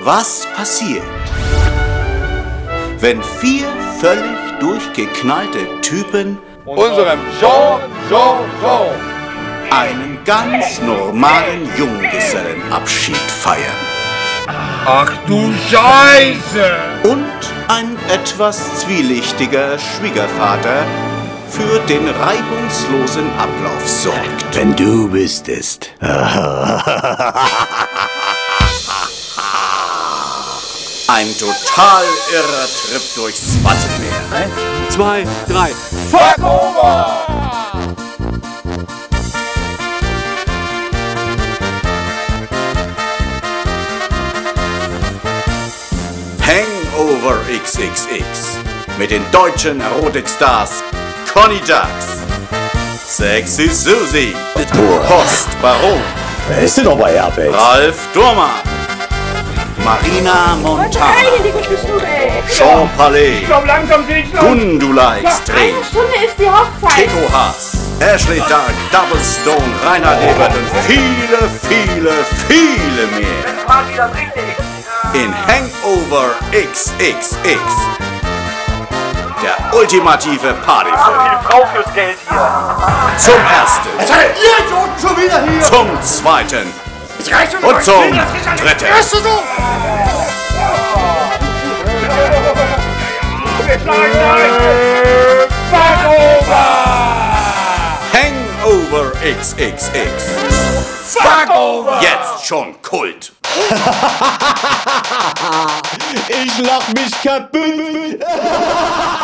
Was passiert, wenn vier völlig durchgeknallte Typen unserem Jean, Jean, Jean einen ganz normalen Junggesellenabschied feiern? Ach du Scheiße! Und ein etwas zwielichtiger Schwiegervater für den reibungslosen Ablauf sorgt. Wenn du wüsstest. Ein total irrer Trip durchs Wattenmeer. Eins, zwei, drei. Fuck over! Hangover XXX mit den deutschen Erotikstars Conny Dax, Sexy Susie, Horst Baron, Wer ist denn noch bei Airbags? Ralf Durmann, Marina Montana, Jean Palais, Komm langsam, sehe ich noch. Gundula Extrem, Eine Stunde ist die Hochzeit. Tico Haas, Ashley Dark, Double Stone, Rainer Ebert und viele, viele, viele mehr. In Hangover XXX. Ultimative Partyfilm. Frau fürs Geld hier. Zum ersten. Ihr schon wieder hier. Zum zweiten. Es reicht schon Und zum dritten. Fuck over! Hangover XXX. Fuck over! Jetzt schon Kult. Ich lach mich kaputt.